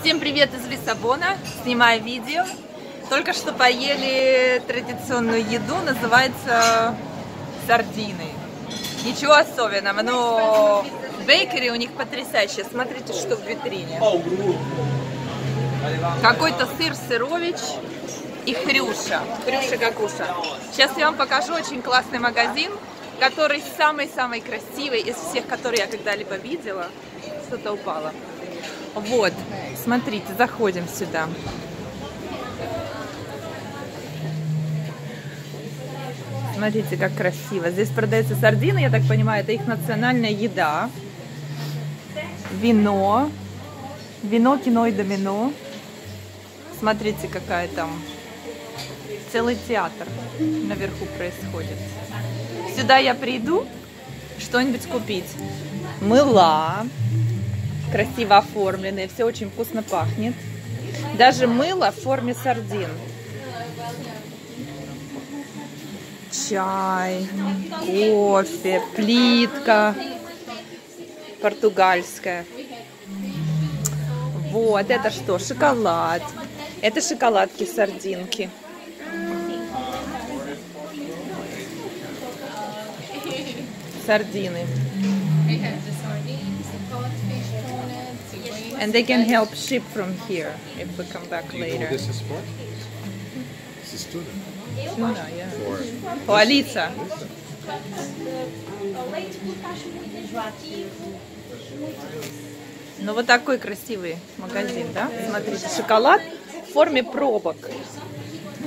Всем привет из Лиссабона. Снимаю видео. Только что поели традиционную еду, называется сардины. Ничего особенного, но бейкери у них потрясающие. Смотрите, что в витрине. Какой-то сыр сырович и хрюша. Хрюша Гакуша. Сейчас я вам покажу очень классный магазин, который самый-самый красивый из всех, которые я когда-либо видела. Что-то упало. Вот, смотрите, заходим сюда. Смотрите, как красиво. Здесь продаются сардины, я так понимаю, это их национальная еда. Вино. Вино, кино и домино. Смотрите, какая там целый театр наверху происходит. Сюда я приду что-нибудь купить. Мыла, красиво оформленные, все очень вкусно пахнет. Даже мыло в форме сардин. Чай, кофе, плитка португальская. Вот, это что? Шоколад. Это шоколадки, сардинки. Сардины. And they can help ship from here if we come back later. This is what? This is tuna. Tuna, yeah. For О, Алиса. Ну вот такой красивый магазин, да? Смотрите, шоколад в форме пробок.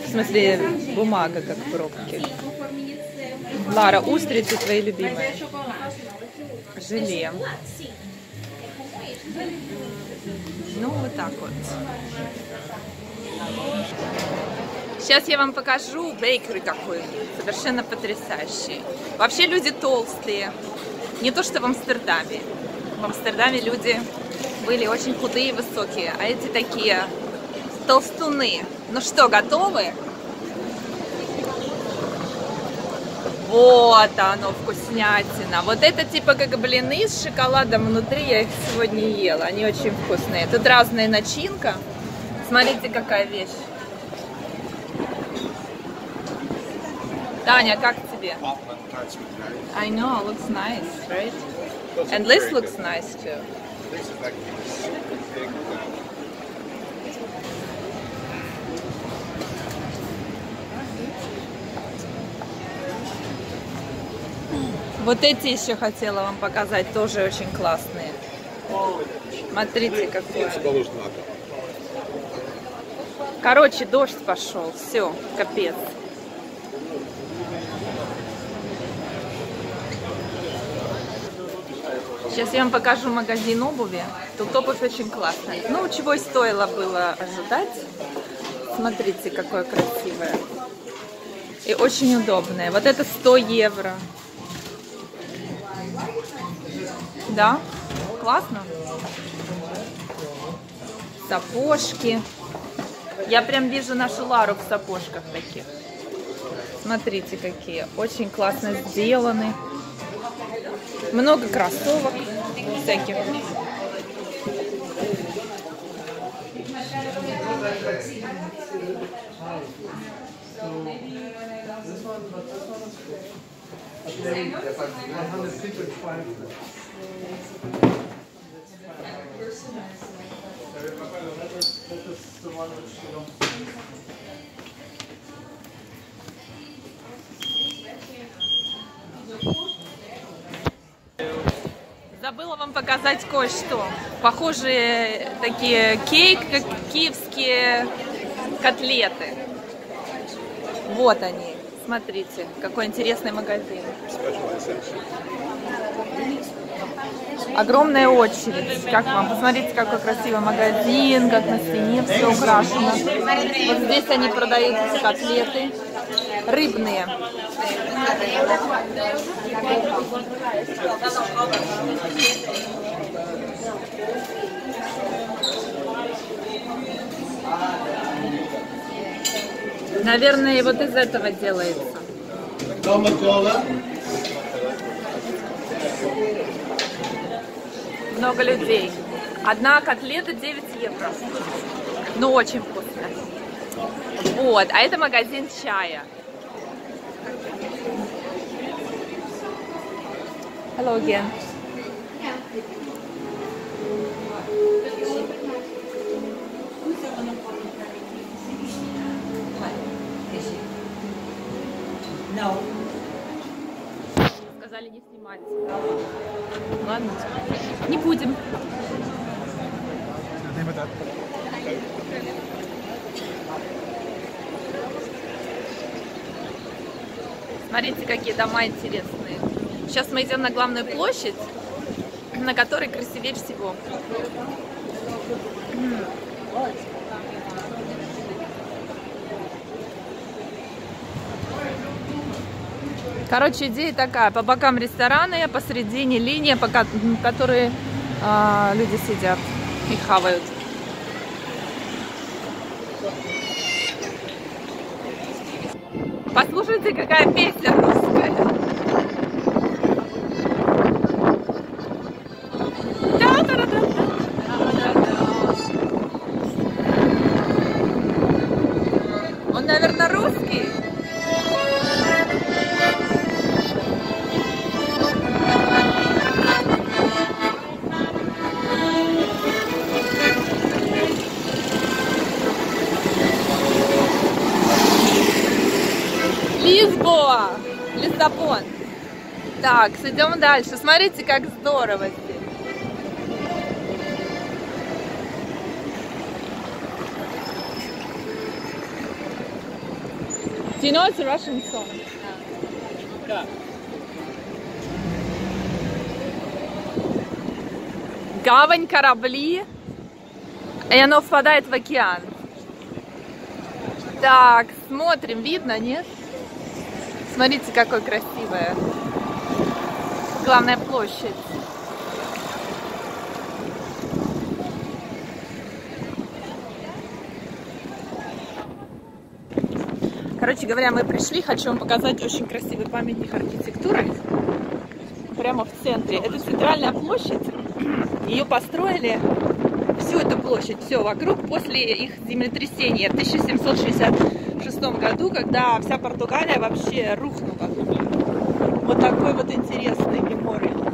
В смысле, бумага как пробки. Лара, устрицы твои любимые. Желе. Ну, вот так вот. Сейчас я вам покажу бейкеры какой. Совершенно потрясающий. Вообще люди толстые. Не то, что в Амстердаме. В Амстердаме люди были очень худые и высокие. А эти такие толстуны. Ну что, готовы? Вот оно, вкуснятина. Вот это типа как блины с шоколадом внутри. Я их сегодня ела. Они очень вкусные. Тут разная начинка. Смотрите, какая вещь. Таня, как тебе? I know, looks nice, right? And this looks nice too. This is like super thick. Вот эти еще хотела вам показать, тоже очень классные. Смотрите, какой. Короче, дождь пошел, все, капец. Сейчас я вам покажу магазин обуви. Тут обувь очень классная. Ну, чего и стоило было ожидать. Смотрите, какое красивое. И очень удобное. Вот это 100 евро. Да? Классно? Сапожки. Я прям вижу нашу Лару в сапожках таких. Смотрите, какие. Очень классно сделаны. Много кроссовок всяких. Забыла вам показать кое-что. Похожие такие кейк, как киевские котлеты. Вот они. Смотрите, какой интересный магазин. Огромная очередь. Как вам? Посмотрите, какой красивый магазин, как на стене все украшено. Вот здесь они продают котлеты рыбные. Наверное, вот из этого делается. Много людей. Одна котлета 9 евро. Ну, очень вкусно. Вот, а это магазин чая. Hello again. Сказали не снимать. Ладно, не будем. Смотрите, какие дома интересные. Сейчас мы идем на главную площадь, на которой красивее всего. Короче, идея такая. По бокам рестораны, посередине линия, по которой а, люди сидят и хавают. Послушайте, какая песня русская. Он, наверное, русский. Лисбоа! Лиссабон. Так, идем дальше. Смотрите, как здорово здесь. Do you know it's a Russian song? Гавань, корабли, и оно впадает в океан. Так, смотрим, видно, нет? Смотрите, какое красивое. Главная площадь. Короче говоря, мы пришли, хочу вам показать очень красивый памятник архитектуры. Прямо в центре. Это центральная площадь. Ее построили всю эту площадь, все вокруг, после их землетрясения 1760 шестом году, когда вся Португалия вообще рухнула. Вот такой вот интересный мемориал.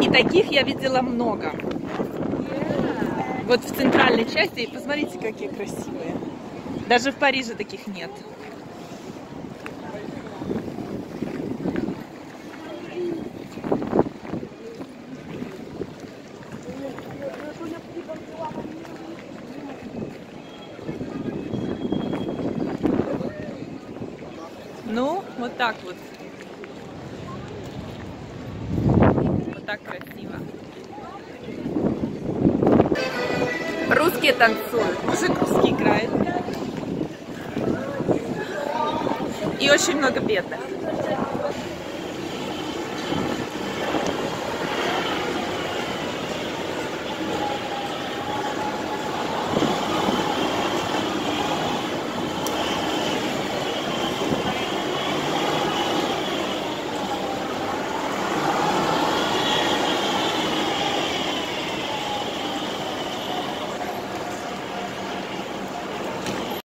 И таких я видела много. Вот в центральной части, и посмотрите, какие красивые. Даже в Париже таких нет. Вот так вот. Вот так красиво. Русские танцуют, мужик русский играет. И очень много бедных.